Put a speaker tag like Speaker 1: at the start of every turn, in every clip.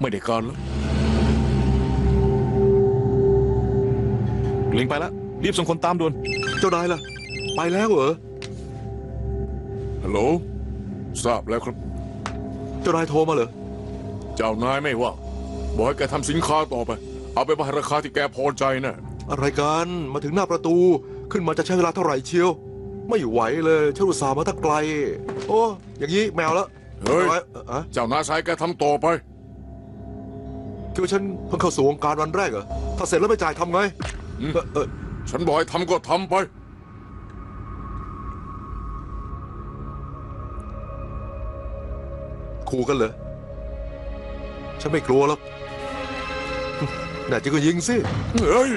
Speaker 1: ไม่ได้การแล้ว
Speaker 2: ลิงไปแล้วรีบส่งคนตามด่วน
Speaker 3: เจ้านายล่ะ ไปแล้วเหรอ
Speaker 1: ฮัลโหล ทราบแล้วครับ
Speaker 3: เจ้านายโทรมาเหรอ
Speaker 1: เจ้านายไม่ว่า บอกให้แกทำสินค้าต่อไป เอาไปบาราคาที่แกพอใจนะ
Speaker 3: อะไรกัน มาถึงหน้าประตู ขึ้นมาจะใช้เวลาเท่าไหร่เชียว ไม่ไหวเลยฉันอุตส่าห์มาตั้งไกล โอ้ อย่างนี้แมวแล้ว
Speaker 1: เฮ้ย
Speaker 3: อาไว้เอ่ออะ
Speaker 1: เจ้านายชายแกทำต่อไป
Speaker 3: คิดว่าฉันเพิ่งเข้าสู่วงการวันแรกเหรอ ถ้าเสร็จแล้วไม่จ่ายทำไง
Speaker 1: อืม
Speaker 3: เอ่อเออ
Speaker 1: ฉันบอกให้ทำก็ทำไป
Speaker 3: ขู่กันเหรอ ฉันไม่กลัวหรอกน่าจะก็ยิงสิ
Speaker 1: เฮ้ย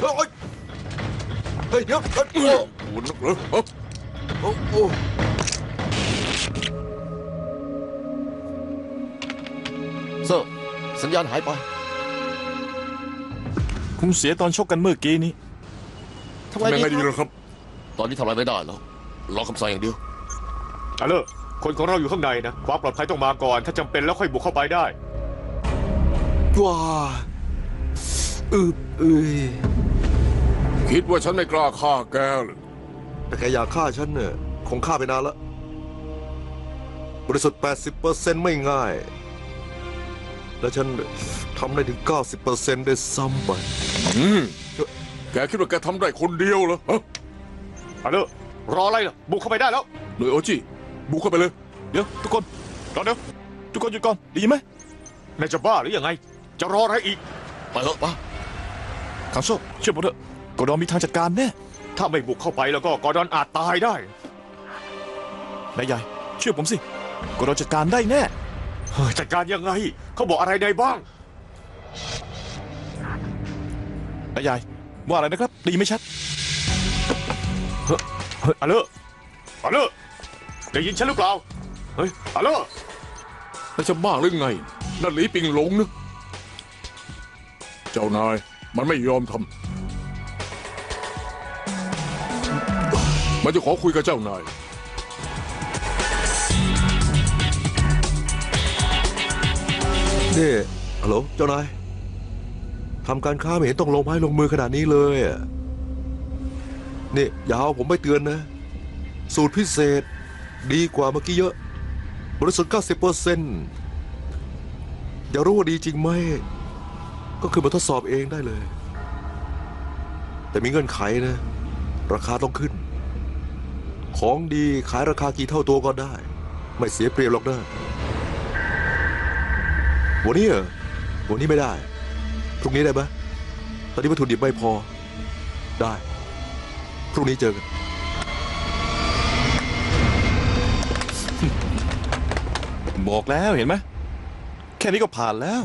Speaker 3: เอ้ยเฮ้ยเดี๋ยวเอ้ย
Speaker 1: โอ้
Speaker 3: โอ้
Speaker 1: โหนักเหรอเอ้า
Speaker 3: โอ้โอ้
Speaker 4: สัญญาณหายไป
Speaker 2: คุณเสียตอนชกกันเมื่อกี้นี้
Speaker 4: ทำไง
Speaker 1: เป็นไง
Speaker 4: ดี
Speaker 1: ดี
Speaker 4: ครับ
Speaker 1: ล่ะครับ
Speaker 4: ตอนนี้ทำอะไรไม่ได้แล้วรอคำสั่งอย่างเดียว
Speaker 5: อาเลอร์คนของเราอยู่ข้างในนะ ความปลอดภัยต้องมาก่อน ถ้าจำเป็นแล้วค่อยบุกเข้าไปได้
Speaker 3: ว้าอึบเอ้ย
Speaker 1: คิดว่าฉันไม่กล้าฆ่าแกเหรอ
Speaker 3: แต่แกอยากฆ่าฉันเนี่ยคงฆ่าไปนานแล้วบริสุทธิ์ 80%ไม่ง่าย และฉันทำได้ถึง 90%ได้วยซ้ำไป
Speaker 1: อืมแกคิดว่าแกทำได้คนเดียวเหรอฮะ
Speaker 5: อาเลอร์รออะไรล่ะ บุกเข้าไปได้แล้ว
Speaker 1: หน่วยโอจิบุกเข้าไปเลย
Speaker 2: เดี๋ยว ทุกคนรอเดี๋ยวทุกคนหยุดก่อนไดีไหม
Speaker 5: นายจะบ้าหรือยังไง จะรออะไรอีก
Speaker 4: ไปเถอะปะ
Speaker 2: ขังโซ่เชื่อผมเถอะกดอมมีทางจัดการแน่
Speaker 5: ถ้าไม่บุกเข้าไปแล้วก็กอร์ดอนอาจตายได้
Speaker 2: นายใหญ่ เชื่อผมสิกดอมจัดการได้แน่
Speaker 5: เฮ้ยจัดการยังไง เขาบอกอะไรได้บ้าง
Speaker 2: นายใหญ่ว่าอะไรนะครับไดีไม่ชัด
Speaker 5: เฮ้ยอาเลออาเลอได้ยินฉันหรือเปล่าเฮ้ยอาเลอร์
Speaker 1: แล้วจะบ้าหรือไง นั่นหลีปิงหลงนะเจ้านายมันไม่ยอมทำมันจะขอคุยกับเจ้านาย
Speaker 3: นี่ฮัลโหลเจ้านายทำการค้าไม่เห็นต้องลงไม้ลงมือขนาดนี้เลยอะนี่อย่าเอาผมไปเตือนนะ สูตรพิเศษ ดีกว่าเมื่อกี้เยอะ บริสุทธิ์90%อย่ารู้ว่าดีจริงไหม ก็คือมาทดสอบเองได้เลย แต่มีเงื่อนไขนะ ราคาต้องขึ้น ของดีขายราคากี่เท่าตัวก็ได้ ไม่เสียเปรียบหรอกนะ วันนี้เหรอวันนี้ไม่ได้ พรุ่งนี้ได้ไหมตอนนี้วัตถุดิบไม่พอ ได้ พรุ่งนี้เจอกัน
Speaker 2: บอกแล้วเห็นไหม แค่นี้ก็ผ่านแล้ว